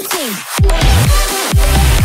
Hunting.